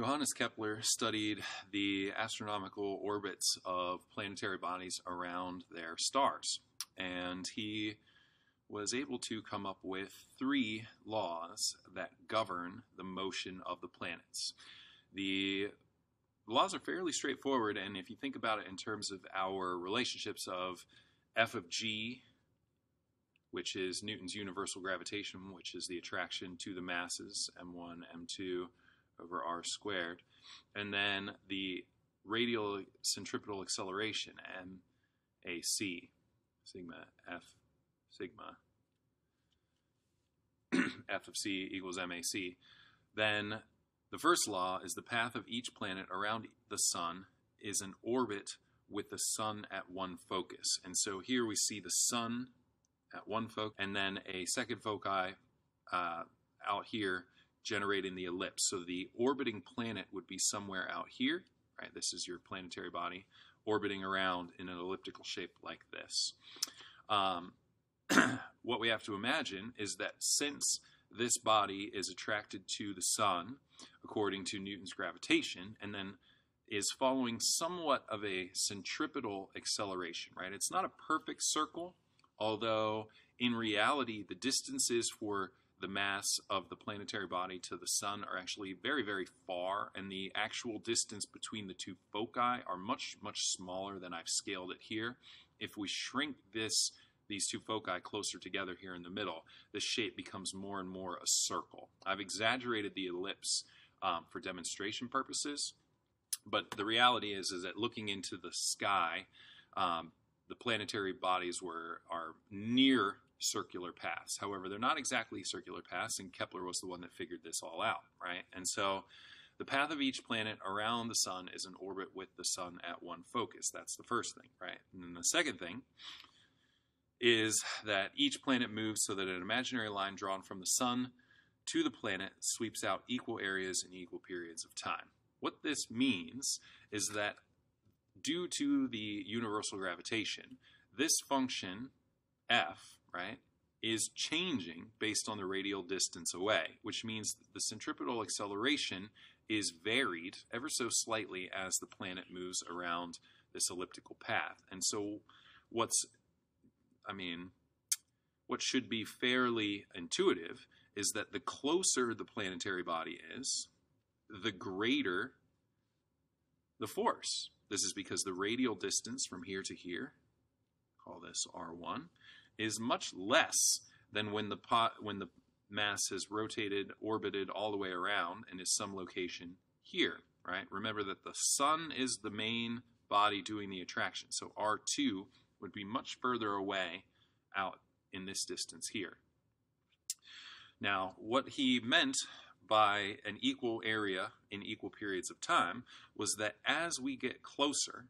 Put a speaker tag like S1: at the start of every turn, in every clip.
S1: Johannes Kepler studied the astronomical orbits of planetary bodies around their stars, and he was able to come up with three laws that govern the motion of the planets. The laws are fairly straightforward, and if you think about it in terms of our relationships of f of g, which is Newton's universal gravitation, which is the attraction to the masses, m1, m2 over r squared, and then the radial centripetal acceleration, mac, sigma f sigma f of c equals mac, then the first law is the path of each planet around the sun is an orbit with the sun at one focus. And so here we see the sun at one focus and then a second foci uh, out here generating the ellipse. So the orbiting planet would be somewhere out here, right? This is your planetary body orbiting around in an elliptical shape like this. Um, what we have to imagine is that since this body is attracted to the sun according to Newton's gravitation and then is following somewhat of a centripetal acceleration, right? It's not a perfect circle, although in reality the distances for the mass of the planetary body to the sun are actually very, very far, and the actual distance between the two foci are much, much smaller than I've scaled it here. If we shrink this these two foci closer together here in the middle, the shape becomes more and more a circle. I've exaggerated the ellipse um, for demonstration purposes, but the reality is, is that looking into the sky, um, the planetary bodies were are near circular paths. However, they're not exactly circular paths, and Kepler was the one that figured this all out, right? And so the path of each planet around the sun is an orbit with the sun at one focus. That's the first thing, right? And then the second thing is that each planet moves so that an imaginary line drawn from the sun to the planet sweeps out equal areas in equal periods of time. What this means is that due to the universal gravitation, this function f, right, is changing based on the radial distance away, which means the centripetal acceleration is varied ever so slightly as the planet moves around this elliptical path. And so what's I mean, what should be fairly intuitive is that the closer the planetary body is, the greater the force. This is because the radial distance from here to here, call this R1, is much less than when the pot, when the mass has rotated, orbited all the way around and is some location here, right? Remember that the sun is the main body doing the attraction. So R2 would be much further away out in this distance here. Now, what he meant by an equal area in equal periods of time was that as we get closer,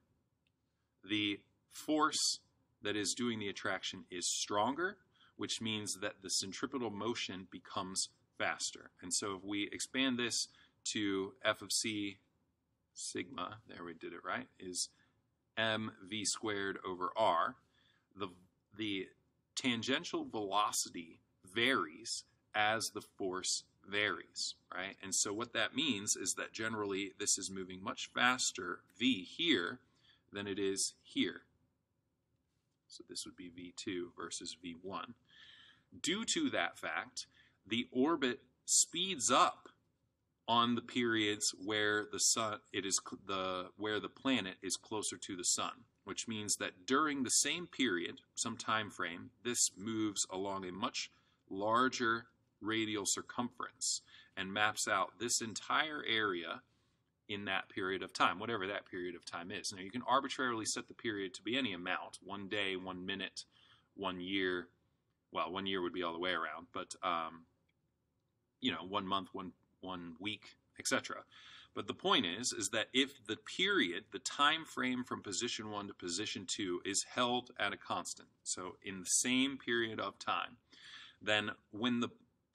S1: the force that is doing the attraction is stronger, which means that the centripetal motion becomes faster. And so if we expand this to f of c sigma, there we did it right, is mv squared over r, the, the tangential velocity varies as the force varies, right? And so what that means is that generally this is moving much faster, v here, than it is here. So this would be v2 versus v1. Due to that fact, the orbit speeds up on the periods where the sun it is the where the planet is closer to the sun which means that during the same period, some time frame, this moves along a much larger radial circumference and maps out this entire area in that period of time, whatever that period of time is. Now, you can arbitrarily set the period to be any amount one day, one minute, one year. Well, one year would be all the way around, but um, you know, one month, one one week, etc. But the point is, is that if the period, the time frame from position one to position two is held at a constant, so in the same period of time, then when the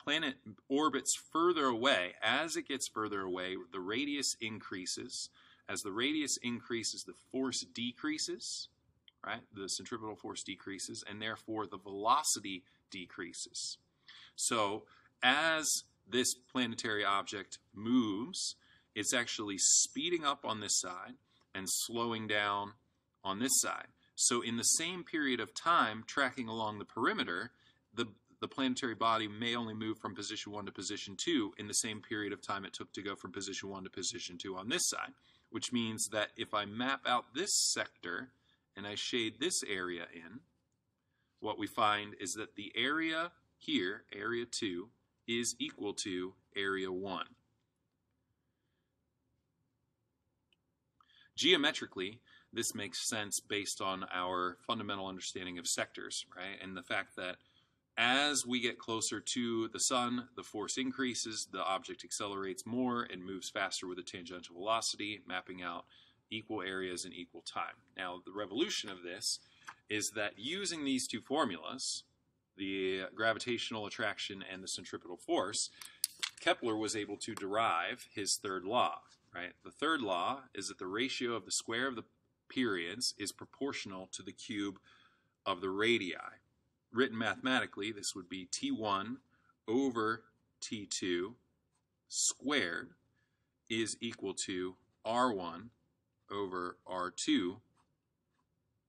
S1: planet orbits further away, as it gets further away, the radius increases. As the radius increases, the force decreases, right? The centripetal force decreases, and therefore the velocity decreases. So as this planetary object moves, it's actually speeding up on this side and slowing down on this side. So in the same period of time, tracking along the perimeter, the, the planetary body may only move from position 1 to position 2 in the same period of time it took to go from position 1 to position 2 on this side, which means that if I map out this sector and I shade this area in, what we find is that the area here, area 2, is equal to area 1. Geometrically, this makes sense based on our fundamental understanding of sectors, right? And the fact that as we get closer to the sun, the force increases, the object accelerates more and moves faster with a tangential velocity, mapping out equal areas in equal time. Now, the revolution of this is that using these two formulas, the gravitational attraction and the centripetal force, Kepler was able to derive his third law, right? The third law is that the ratio of the square of the periods is proportional to the cube of the radii. Written mathematically, this would be T1 over T2 squared is equal to R1 over R2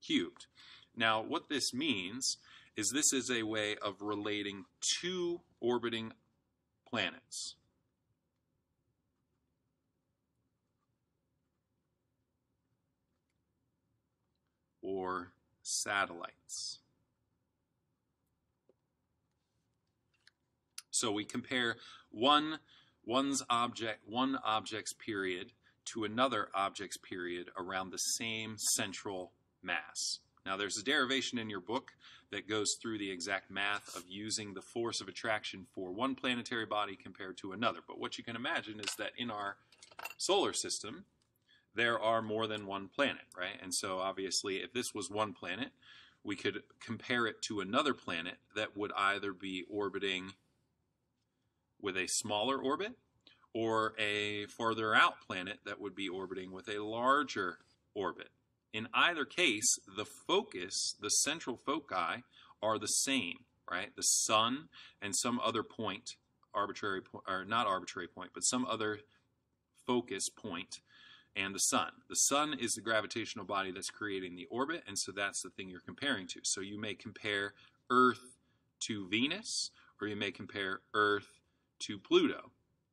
S1: cubed. Now, what this means is this is a way of relating two orbiting planets. or satellites. So we compare one one's object one object's period to another object's period around the same central mass. Now there's a derivation in your book that goes through the exact math of using the force of attraction for one planetary body compared to another. But what you can imagine is that in our solar system, there are more than one planet, right? And so obviously, if this was one planet, we could compare it to another planet that would either be orbiting with a smaller orbit or a farther out planet that would be orbiting with a larger orbit. In either case, the focus, the central foci, are the same, right? The sun and some other point, arbitrary or not arbitrary point, but some other focus point and the sun. The sun is the gravitational body that's creating the orbit, and so that's the thing you're comparing to. So you may compare Earth to Venus, or you may compare Earth to Pluto,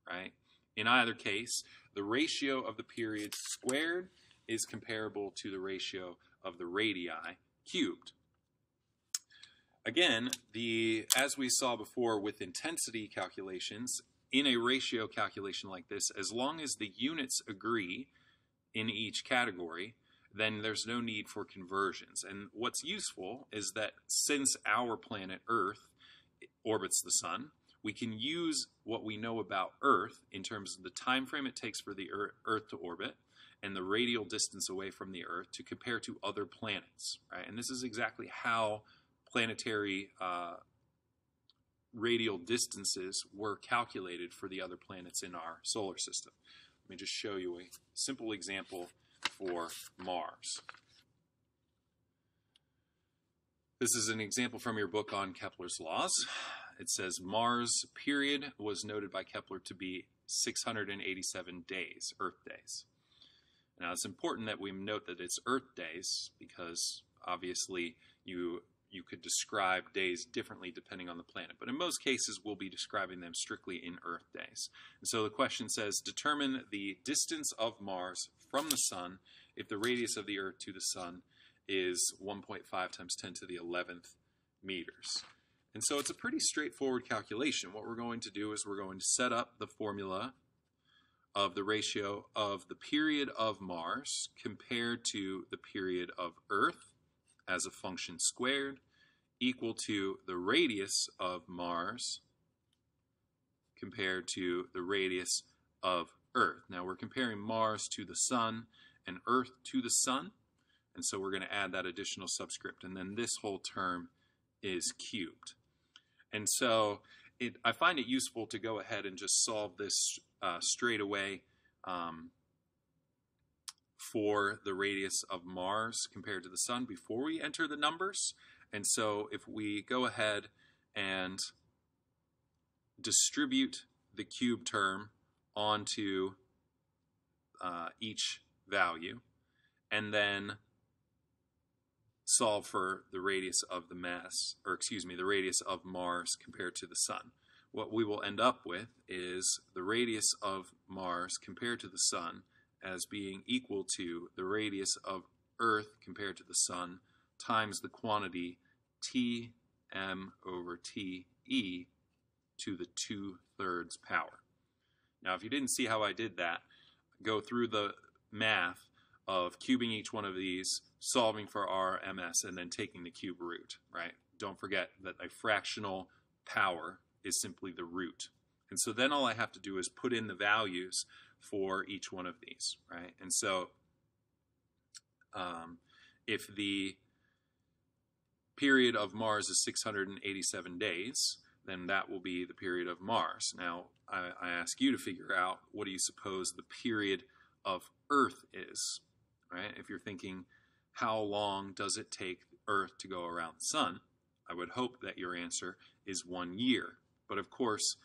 S1: right? In either case, the ratio of the periods squared is comparable to the ratio of the radii cubed. Again, the as we saw before with intensity calculations, in a ratio calculation like this, as long as the units agree, in each category, then there's no need for conversions. And what's useful is that since our planet Earth orbits the sun, we can use what we know about Earth in terms of the time frame it takes for the Earth to orbit and the radial distance away from the Earth to compare to other planets, right? And this is exactly how planetary uh, radial distances were calculated for the other planets in our solar system. Let me just show you a simple example for Mars. This is an example from your book on Kepler's laws. It says Mars period was noted by Kepler to be 687 days, Earth days. Now it's important that we note that it's Earth days because obviously you you could describe days differently depending on the planet. But in most cases, we'll be describing them strictly in Earth days. And so the question says, determine the distance of Mars from the Sun if the radius of the Earth to the Sun is 1.5 times 10 to the 11th meters. And so it's a pretty straightforward calculation. What we're going to do is we're going to set up the formula of the ratio of the period of Mars compared to the period of Earth as a function squared equal to the radius of Mars compared to the radius of Earth. Now we're comparing Mars to the Sun and Earth to the Sun, and so we're going to add that additional subscript, and then this whole term is cubed. And so it, I find it useful to go ahead and just solve this uh, straight away um, for the radius of Mars compared to the Sun before we enter the numbers. And so if we go ahead and distribute the cube term onto each value, and then solve for the radius of the mass, or excuse me, the radius of Mars compared to the Sun. What we will end up with is the radius of Mars compared to the Sun as being equal to the radius of Earth compared to the Sun times the quantity Tm over Te to the 2 thirds power. Now, if you didn't see how I did that, go through the math of cubing each one of these, solving for r, ms, and then taking the cube root, right? Don't forget that a fractional power is simply the root. And so then all I have to do is put in the values for each one of these, right? And so um, if the period of Mars is 687 days, then that will be the period of Mars. Now, I, I ask you to figure out what do you suppose the period of Earth is, right? If you're thinking, how long does it take Earth to go around the Sun? I would hope that your answer is one year. But of course,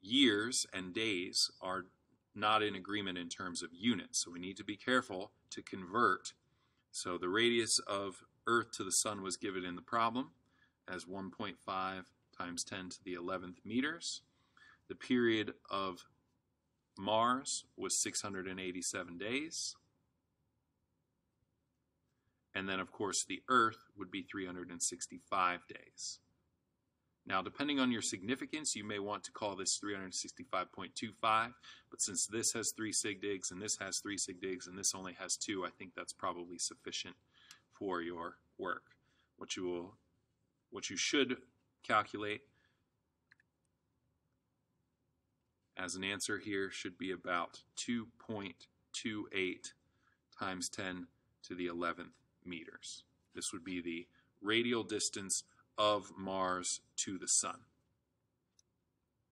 S1: years and days are not in agreement in terms of units, so we need to be careful to convert. So the radius of Earth to the Sun was given in the problem as 1.5 times 10 to the 11th meters. The period of Mars was 687 days. And then, of course, the Earth would be 365 days. Now, depending on your significance, you may want to call this 365.25, but since this has 3 sig digs and this has 3 sig digs and this only has 2, I think that's probably sufficient for your work. What you will what you should calculate as an answer here should be about 2.28 times 10 to the 11th meters. This would be the radial distance of Mars to the Sun.